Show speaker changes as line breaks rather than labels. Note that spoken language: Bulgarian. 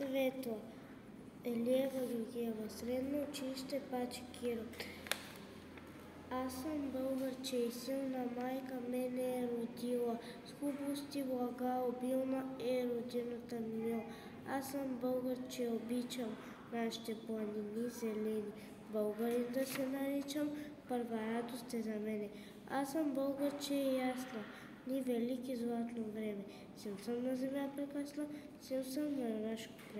Светла Елиева Георгиева, средно училище Пачи Киро. Аз съм българче и силна майка мене е родила. С хубости блага обилна е родината мила. Аз съм българче, обичам нашите планини зелени. Българин да се наричам, първа радост е за мене. Аз съм българче и ясна, ни велики златно време. Сил съм на земя прекрасна, сил съм на време.